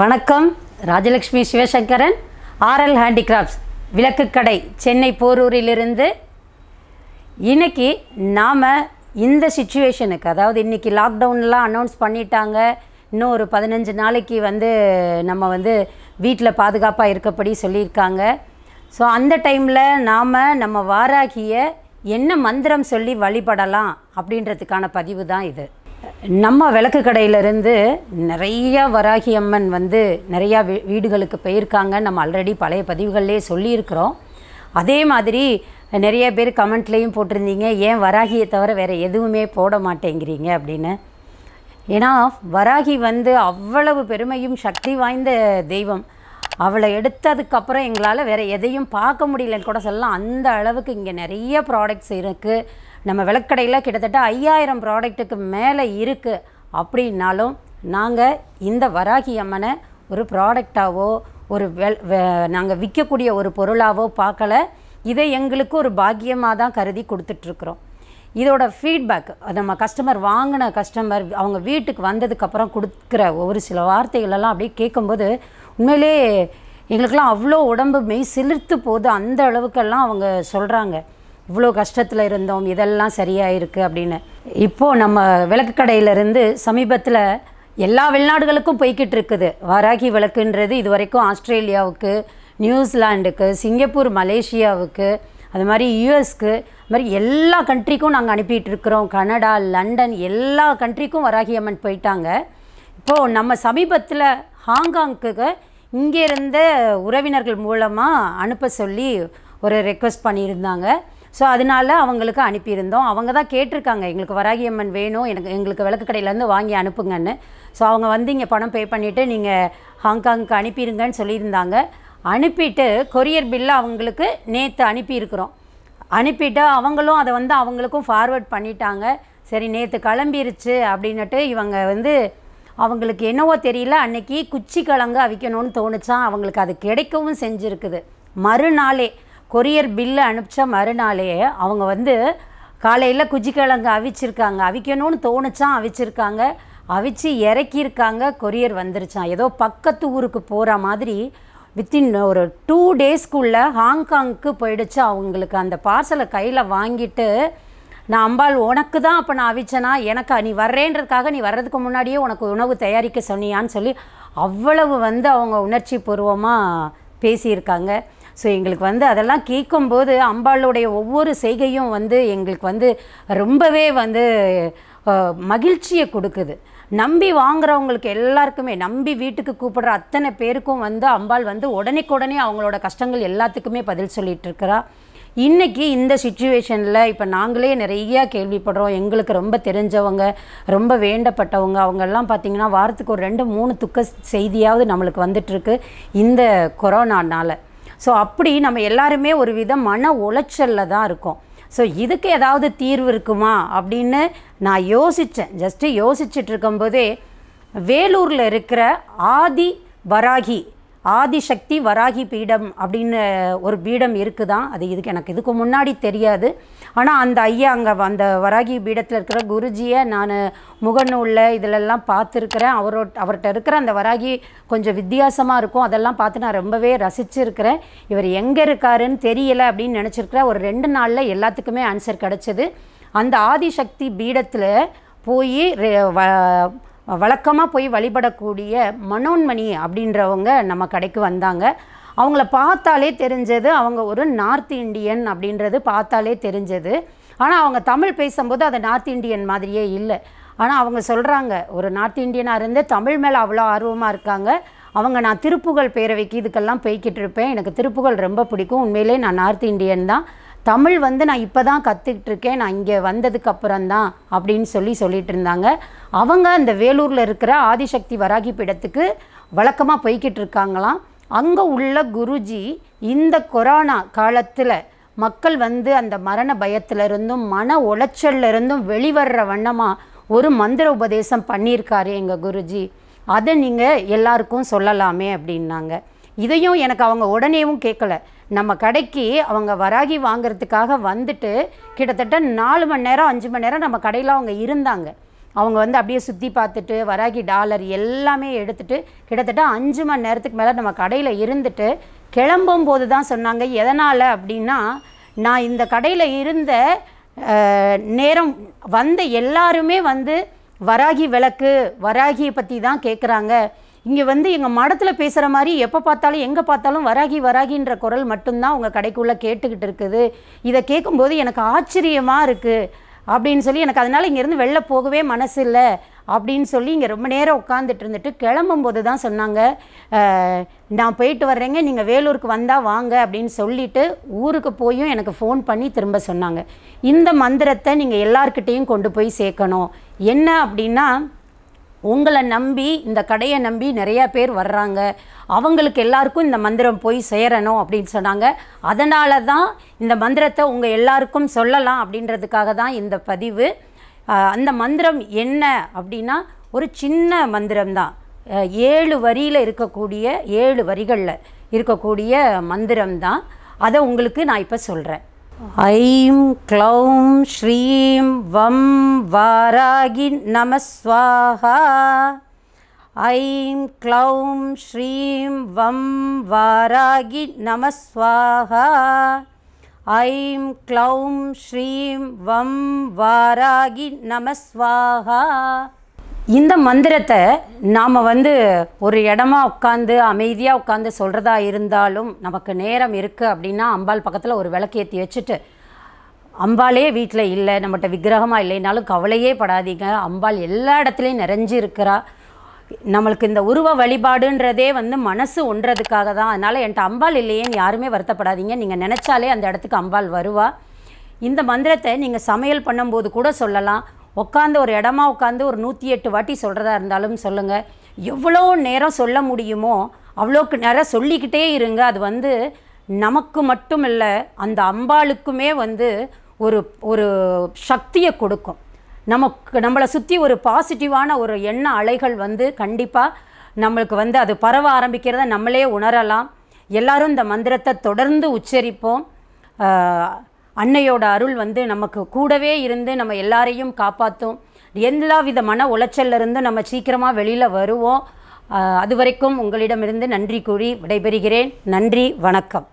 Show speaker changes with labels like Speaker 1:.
Speaker 1: வணக்கம். Rajalakshmi Sivasankaran RL handicrafts விளக்குக்கடை சென்னை போரூரிலிருந்து. இன்றைக்கி நாம் இந்த சுச்சுவேஷனுக்கு அதாவது இன்றைக்கி லாக்டவுன்லாம் அனௌன்ஸ் பண்ணிட்டாங்க. இன்னும் ஒரு பதினஞ்சு நாளைக்கு வந்து நம்ம வந்து வீட்டில் பாதுகாப்பாக இருக்கப்படி சொல்லியிருக்காங்க. ஸோ அந்த டைமில் நாம் நம்ம வாராகிய என்ன மந்திரம் சொல்லி வழிபடலாம் அப்படின்றதுக்கான பதிவு தான் இது. நம்ம விளக்கு கடையிலேருந்து நிறையா வராகி அம்மன் வந்து நிறையா வீ வீடுகளுக்கு போயிருக்காங்க. நம்ம ஆல்ரெடி பழைய பதிவுகள்லேயே சொல்லியிருக்கிறோம். அதே மாதிரி நிறைய பேர் கமெண்ட்லேயும் போட்டிருந்தீங்க. ஏன் வராகியை தவிர வேறு எதுவுமே போட மாட்டேங்கிறீங்க அப்படின்னு. ஏன்னா வராகி வந்து அவ்வளவு பெருமையும் சக்தி வாய்ந்த தெய்வம். அவளை எடுத்ததுக்கப்புறம் எங்களால் வேறு எதையும் பார்க்க முடியலன்னு கூட சொல்லலாம். அந்த அளவுக்கு இங்கே நிறைய ப்ராடக்ட்ஸ் இருக்குது நம்ம விளக்கடையில் கிட்டத்தட்ட ஐயாயிரம் ப்ராடக்ட்டுக்கு மேலே இருக்குது அப்படின்னாலும் நாங்கள் இந்த வராகி அம்மனை ஒரு ப்ராடக்டாவோ ஒரு வெல் நாங்கள் விற்கக்கூடிய ஒரு பொருளாவோ பார்க்கல. இதை எங்களுக்கு ஒரு பாக்கியமாக தான் கருதி கொடுத்துட்ருக்குறோம். இதோட ஃபீட்பேக் நம்ம கஸ்டமர் வாங்கின கஸ்டமர் அவங்க வீட்டுக்கு வந்ததுக்கப்புறம் கொடுக்குற ஒரு சில வார்த்தைகளெல்லாம் அப்படியே கேட்கும்போது உண்மையிலே எங்களுக்கெல்லாம் அவ்வளோ உடம்பு மெய் சிலிர்த்து போகுது. அந்த அளவுக்கெல்லாம் அவங்க சொல்கிறாங்க இவ்வளோ கஷ்டத்தில் இருந்தோம் இதெல்லாம் சரியாயிருக்கு அப்படின்னு. இப்போது நம்ம விளக்கு கடையிலேருந்து சமீபத்தில் எல்லா வெளிநாடுகளுக்கும் போய்கிட்டு இருக்குது. வாராகி விளக்குன்றது இது வரைக்கும் ஆஸ்திரேலியாவுக்கு நியூசிலாண்டுக்கு சிங்கப்பூர் மலேசியாவுக்கு அது மாதிரி யூஎஸ்க்கு அது மாதிரி எல்லா கண்ட்ரிக்கும் நாங்கள் அனுப்பிட்டு இருக்கிறோம். கனடா லண்டன் எல்லா கண்ட்ரிக்கும் வராகி அம்மன் போயிட்டாங்க. இப்போது நம்ம சமீபத்தில் ஹாங்காங்க்கு இங்கே இருந்த உறவினர்கள் மூலமாக அனுப்ப சொல்லி ஒரு ரெக்வஸ்ட் பண்ணியிருந்தாங்க. ஸோ அதனால அவங்களுக்கு அனுப்பியிருந்தோம். அவங்க தான் கேட்டிருக்காங்க எங்களுக்கு வராகி அம்மன் வேணும் எனக்கு எங்களுக்கு விளக்கு கடையிலேருந்து வாங்கி அனுப்புங்கன்னு. ஸோ அவங்க வந்து இங்கே பணம் பே பண்ணிவிட்டு நீங்கள் ஹாங்காங்க்கு அனுப்பிடுங்கன்னு சொல்லியிருந்தாங்க. அனுப்பிட்டு கொரியர் பில்லை அவங்களுக்கு நேற்று அனுப்பியிருக்கிறோம். அனுப்பிட்டு அவங்களும் அதை வந்து அவங்களுக்கும் ஃபார்வேர்ட் பண்ணிட்டாங்க. சரி நேற்று கிளம்பிருச்சு அப்படின்னுட்டு இவங்க வந்து அவங்களுக்கு என்னவோ தெரியல அன்னைக்கு குச்சி கிழங்கு அவிக்கணும்னு தோணுச்சான் அவங்களுக்கு அது கிடைக்கவும் செஞ்சுருக்குது. மறுநாளே கொரியர் பில்லு அனுப்பிச்ச மறுநாளே அவங்க வந்து காலையில் குச்சிக்கிழங்கு அவிச்சிருக்காங்க. அவிக்கணும்னு தோணுச்சான் அவிச்சிருக்காங்க. அவிச்சு இறக்கியிருக்காங்க. கொரியர் வந்துருச்சான் ஏதோ பக்கத்து ஊருக்கு போகிற மாதிரி வித்தின் ஒரு டூ டேஸ்க்குள்ளே ஹாங்காங்க்கு போயிடுச்சு அவங்களுக்கு. அந்த பார்சலை கையில் வாங்கிட்டு நான் அம்பாள் உனக்கு தான் அப்போ நான் அவிச்சனா? எனக்கு நீ வர்றேன்றதுக்காக நீ வர்றதுக்கு முன்னாடியே உனக்கு உணவு தயாரிக்க சொன்னியான்னு சொல்லி அவ்வளவு வந்து அவங்க உணர்ச்சி பூர்வமாக பேசியிருக்காங்க. ஸோ எங்களுக்கு வந்து அதெல்லாம் கேட்கும்போது அம்பாளுடைய ஒவ்வொரு செய்கையும் வந்து எங்களுக்கு வந்து ரொம்பவே வந்து மகிழ்ச்சியை கொடுக்குது. நம்பி வாங்குறவங்களுக்கு எல்லாருக்குமே நம்பி வீட்டுக்கு கூப்பிடுற அத்தனை பேருக்கும் வந்து அம்பாள் வந்து உடனேக்குடனே அவங்களோட கஷ்டங்கள் எல்லாத்துக்குமே பதில் சொல்லிட்டு இருக்கிறா இன்றைக்கி இந்த சுச்சுவேஷனில் இப்போ நாங்களே நிறையா கேள்விப்படுறோம். எங்களுக்கு ரொம்ப தெரிஞ்சவங்க ரொம்ப வேண்டப்பட்டவங்க. அவங்கெல்லாம் பார்த்திங்கன்னா வாரத்துக்கு ஒரு ரெண்டு மூணு துக்க செய்தியாவது நம்மளுக்கு வந்துட்டுருக்கு இந்த கொரோனானால். ஸோ அப்படி நம்ம எல்லாருமே ஒரு வித மன உளைச்சலில் தான் இருக்கோம். ஸோ இதுக்கு ஏதாவது தீர்வு இருக்குமா? அப்படின்னு நான் யோசித்தேன் ஜஸ்ட்டு யோசிச்சுட்டு இருக்கும்போதே வேலூரில் இருக்கிற ஆதி வராகி ஆதிசக்தி வராகி பீடம் அப்படின்னு ஒரு பீடம் இருக்குதான் அது இதுக்கு எனக்கு இதுக்கு முன்னாடி தெரியாது. ஆனால் அந்த ஐயா அங்கே அந்த வராகி பீடத்தில் இருக்கிற குருஜியை நான் முகநூலில் இதிலெல்லாம் பார்த்துருக்குறேன். அவரோ அவர்கிட்ட இருக்கிற அந்த வராகி கொஞ்சம் வித்தியாசமாக இருக்கும். அதெல்லாம் பார்த்து நான் ரொம்பவே ரசிச்சிருக்கிறேன். இவர் எங்கே இருக்காருன்னு தெரியல அப்படின்னு நினச்சிருக்கிறேன். ஒரு ரெண்டு நாளில் எல்லாத்துக்குமே ஆன்சர் கிடச்சிது. அந்த ஆதிசக்தி பீடத்தில் போய் வழக்கமாக போய் வழிபடக்கூடிய மனோன்மணி அப்படின்றவங்க நம்ம கடைக்கு வந்தாங்க. அவங்கள பார்த்தாலே தெரிஞ்சது அவங்க ஒரு நார்த் இந்தியன் அப்படின்றது பார்த்தாலே தெரிஞ்சது. ஆனால் அவங்க தமிழ் பேசும்போது அது நார்த் இண்டியன் மாதிரியே இல்லை. ஆனால் அவங்க சொல்கிறாங்க ஒரு நார்த் இந்தியனாக இருந்து தமிழ் மேலே அவ்வளோ ஆர்வமாக இருக்காங்க. அவங்க நான் திருப்புகழ் பேரவைக்கு இதுக்கெல்லாம் போய்கிட்டு இருப்பேன். எனக்கு திருப்புகழ் ரொம்ப பிடிக்கும். உண்மையிலே நான் நார்த் இந்தியன் தான். தமிழ் வந்து நான் இப்போ தான் கற்றுக்கிட்டு இருக்கேன் நான் இங்கே வந்ததுக்கு அப்புறம் தான் அப்படின்னு சொல்லி சொல்லிட்டு இருந்தாங்க. அவங்க அந்த வேலூரில் இருக்கிற ஆதிசக்தி வராகி பீடத்துக்கு வழக்கமாக போய்கிட்டு இருக்காங்களாம். அங்கே உள்ள குருஜி இந்த கொரோனா காலத்தில் மக்கள் வந்து அந்த மரண பயத்துல இருந்தும் மன உளைச்சல்ல இருந்தும் வெளிவர்ற வண்ணமாக ஒரு மந்திர உபதேசம் பண்ணியிருக்காரு எங்கள் குருஜி. அதை நீங்கள் எல்லாருக்கும் சொல்லலாமே அப்படின்னாங்க. இதையும் எனக்கு அவங்க உடனேவும் கேட்கல. நம்ம கடைக்கு அவங்க வராகி வாங்கிறதுக்காக வந்துட்டு கிட்டத்தட்ட நாலு மணி நேரம் அஞ்சு மணி நேரம் நம்ம கடையில் அவங்க இருந்தாங்க. அவங்க வந்து அப்படியே சுற்றி பார்த்துட்டு வராகி டாலர் எல்லாமே எடுத்துகிட்டு கிட்டத்தட்ட அஞ்சு மணி நேரத்துக்கு மேலே நம்ம கடையில் இருந்துட்டு கிளம்பும் போது தான் சொன்னாங்க எதனால்? அப்படின்னா நான் இந்த கடையில் இருந்த நேரம் வந்த எல்லாருமே வந்து வராகி விளக்கு வராகியை பற்றி தான் கேட்குறாங்க இங்கே வந்து எங்கள் மடத்தில் பேசுகிற மாதிரி எப்போ பார்த்தாலும் எங்கே பார்த்தாலும் வராகி வராகின்ற குரல் மட்டும்தான் உங்கள் கடைக்குள்ளே கேட்டுக்கிட்டு இருக்குது. இதை கேட்கும்போது எனக்கு ஆச்சரியமாக இருக்குது அப்படின்னு சொல்லி எனக்கு அதனால் இங்கேருந்து வெளில போகவே மனசு இல்லை அப்படின்னு சொல்லி இங்கே ரொம்ப நேரம் உட்காந்துட்டு இருந்துட்டு கிளம்பும்போது தான் சொன்னாங்க. நான் போயிட்டு வர்றேங்க நீங்கள் வேலூருக்கு வந்தால் வாங்க அப்படின்னு சொல்லிட்டு ஊருக்கு போயும் எனக்கு ஃபோன் பண்ணி திரும்ப சொன்னாங்க. இந்த மந்திரத்தை நீங்கள் எல்லார்கிட்டேயும் கொண்டு போய் சேர்க்கணும். என்ன அப்படின்னா உங்களை நம்பி இந்த கடையை நம்பி நிறையா பேர் வர்றாங்க. அவங்களுக்கு எல்லாருக்கும் இந்த மந்திரம் போய் சேரணும் அப்படின்னு சொன்னாங்க. அதனால தான் இந்த மந்திரத்தை உங்கள் எல்லாருக்கும் சொல்லலாம் அப்படின்றதுக்காக தான் இந்த பதிவு. அந்த மந்திரம் என்ன அப்படின்னா ஒரு சின்ன மந்திரம்தான். தான் ஏழு வரியில் இருக்கக்கூடிய ஏழு வரிகளில் இருக்கக்கூடிய மந்திரம் தான் அதை உங்களுக்கு நான் இப்போ சொல்கிறேன் ऐं क्लौं श्रीं वं वारागि नमः स्वाहा। ऐं क्लौं श्रीं वं वारागि नमः स्वाहा। ऐं क्लौं श्रीं वं वारागि नमः स्वाहा। இந்த மந்திரத்தை நாம் வந்து ஒரு இடமா உட்காந்து அமைதியாக உட்காந்து சொல்கிறதா இருந்தாலும் நமக்கு நேரம் இருக்குது அப்படின்னா அம்பாள் பக்கத்தில் ஒரு விளக்கேற்றி வச்சுட்டு அம்பாளே வீட்டில் இல்லை நம்மகிட்ட விக்கிரகமாக இல்லைனாலும் கவலையே படாதீங்க. அம்பாள் எல்லா இடத்துலையும் நிறைஞ்சு இருக்கிறா. நம்மளுக்கு இந்த உருவ வழிபாடுன்றதே வந்து மனசு ஒன்றதுக்காக தான். அதனால் என்கிட்ட அம்பாள் இல்லையேன்னு யாருமே வருத்தப்படாதீங்க. நீங்கள் நினச்சாலே அந்த இடத்துக்கு அம்பாள் வருவா. இந்த மந்திரத்தை நீங்கள் சமையல் பண்ணும்போது கூட சொல்லலாம். உட்காந்து ஒரு இடமா உட்காந்து ஒரு நூற்றி எட்டு வாட்டி சொல்கிறதா இருந்தாலும் சொல்லுங்கள் எவ்வளோ நேரம் சொல்ல முடியுமோ அவ்வளோக்கு நேரம் சொல்லிக்கிட்டே இருங்க. அது வந்து நமக்கு மட்டும் இல்லை அந்த அம்பாளுக்குமே வந்து ஒரு ஒரு சக்தியை கொடுக்கும். நமக்கு நம்மளை சுற்றி ஒரு பாசிட்டிவான ஒரு எண்ண அலைகள் வந்து கண்டிப்பாக நம்மளுக்கு வந்து அது பரவ ஆரம்பிக்கிறத நம்மளே உணரலாம். எல்லாரும் இந்த மந்திரத்தை தொடர்ந்து உச்சரிப்போம். அன்னையோட அருள் வந்து நமக்கு கூடவே இருந்து நம்ம எல்லாரையும் காப்பாற்றும் எல்லா வித மன உளைச்சல்லிருந்து நம்ம சீக்கிரமாக வெளியில் வருவோம். அதுவரைக்கும் அது வரைக்கும் உங்களிடமிருந்து நன்றி கூறி விடைபெறுகிறேன். நன்றி வணக்கம்.